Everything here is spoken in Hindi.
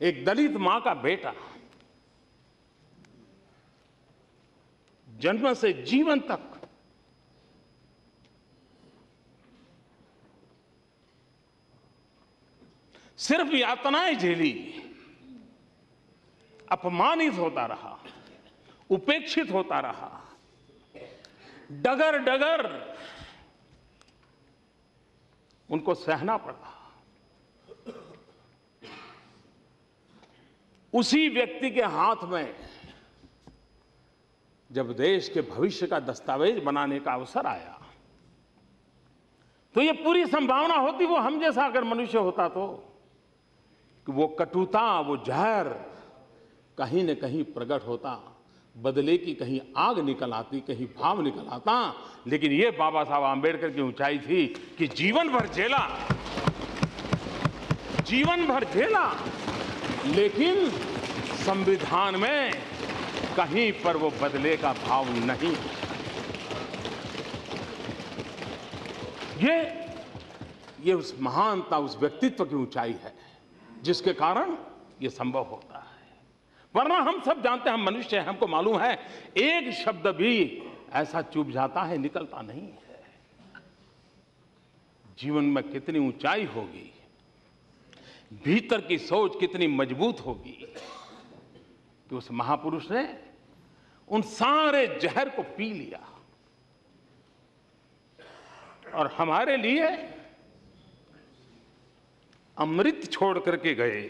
एक दलित माँ का बेटा। जन्म से जीवन तक सिर्फ़ यातनाएँ झेली, अपमानित होता रहा, उपेक्षित होता रहा। डगर डगर उनको सहना पड़ा। उसी व्यक्ति के हाथ में जब देश के भविष्य का दस्तावेज़ बनाने का अवसर आया तो ये पूरी संभावना होती, वो हम जैसा अगर मनुष्य होता तो कि वो कटुता, वो जहर कहीं न कहीं प्रकट होता, बदले की कहीं आग निकल आती, कहीं भाव निकल आता। लेकिन ये बाबा साहब आंबेडकर की ऊंचाई थी कि जीवन भर झेला, जीवन भर झेला। लेकिन संविधान में कहीं पर वो बदले का भाव नहीं। ये ये उस महानता, उस व्यक्तित्व की ऊंचाई है, जिसके कारण ये संभव होता है। वरना हम सब जानते हैं, हम मनुष्य हैं, हमको मालूम है, एक शब्द भी ऐसा चुप जाता है, निकलता नहीं है। जीवन में कितनी ऊंचाई होगी भीतर की सोच कितनी मज़बूत होगी कि उस महापुरुष ने उन सारे जहर को पी लिया। और हमारे लिए अमृत छोड़ करके गए।